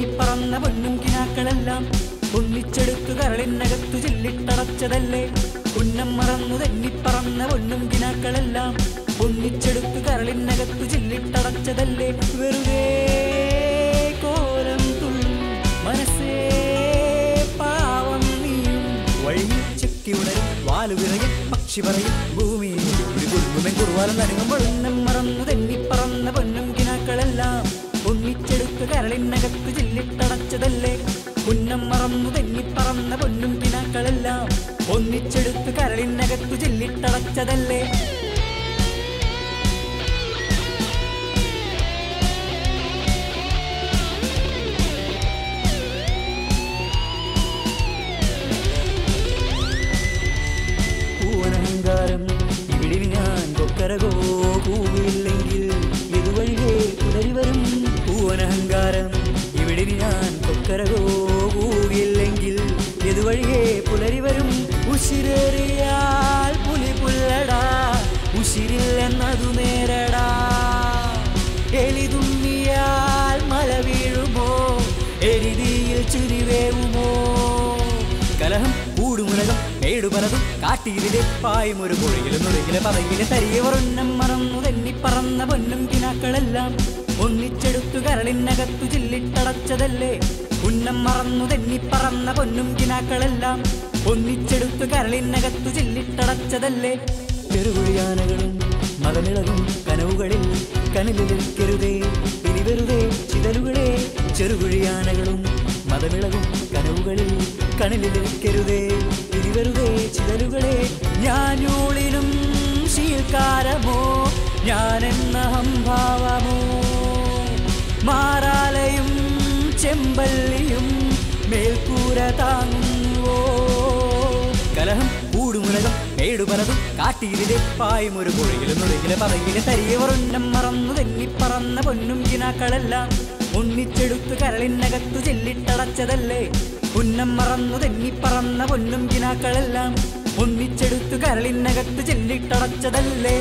പൊന്നും കിനാക്കളെല്ലാം ഒന്നിച്ചെടുത്തു കരളിനകത്തു ചില്ലിട്ടടച്ചതല്ലേ ഉന്നം മറന്നു തെന്നിപ്പറന്ന പൊന്നും കിനാക്കളെല്ലാം ഒന്നിച്ചെടുത്തു കരളിനകത്തു ചില്ലിട്ടടച്ചതല്ലേ വെറുതെ കോലം തുള്ളും മനസ്സേ പക്ഷി പറയും ഭൂമിയിൽ ഒരു കുടുംബമേ കുറുവാലം നനങ്ങുമ്പോൾ ഉന്നം മറന്നു തെന്നിപ്പറന്ന ഉന്നം മറന്നു പറന്ന പൊന്നും പിനാക്കളെല്ലാം ഒന്നിച്ചെടുത്ത് കരളിനകത്തു ചില്ലിട്ടടച്ചതല്ലേ ഇതുവഴിയേ പുലരി വരും. ഉശിരേറിയാൽ പുലി പുല്ലടാ. ഉശിരില്ലെന്നതു നേരടാ. എലിതുമ്മിയാൽ മല വീഴുമോ? എരിതിയിൽ ചുരിവേവുമോ? കലഹം കൂടുമുലകം മേടുപലതും കാട്ടിയിലെ പായും ഒരു കുഴയിലും നുറുകിലെ തരിയവർ ഉന്നം മറന്നു തെന്നിപ്പറന്ന പൊന്നും കിനാക്കളെല്ലാം. ഒന്നിച്ചെടുത്തു കരളിനകത്തു ചില്ലിട്ടടച്ചതല്ലേ? ഉന്നം മറന്നു തെന്നിപ്പറന്ന പൊന്നും കിനാക്കളെല്ലാം ഒന്നിച്ചെടുത്തു കരളിനകത്തു ചില്ലിട്ടടച്ചതല്ലേ? ചെറുകുഴിയാനകളും മകനിളകും കനവുകളിൽ കനലിലിരിക്കരുതേ ഇനി വെറുതെ ചിതലുകളെ ചെറുകുഴിയാനകളും മതമിളകും കനവുകളിൽ കനലിലിരിക്കരുതേ ഇനി വെറുതെ ചിതലുകളെ ഞാനൂളിനും ശീൽക്കാരമോ? ഹംഭാവമോ മാറാലയും ചെമ്പല്ലിയും മേൽക്കൂര താങ്ങുവോ? കലഹം കൂടുമുലകം ഏടുപലതും കാട്ടിയിലെ പായും ഒരു നുറുകിലെ പറയിലെ തരിയ ഉന്നം മറന്നു തെന്നിപ്പറന്ന പൊന്നും കിനാക്കളെല്ലാം ഒന്നിച്ചെടുത്ത് കരളിനകത്തു ചെല്ലിട്ടടച്ചതല്ലേ? ഉന്നം മറന്നു തെന്നിപ്പറന്ന പൊന്നും കിനാക്കളെല്ലാം ഒന്നിച്ചെടുത്തു കരളിനകത്തു ചെല്ലിട്ടടച്ചതല്ലേ?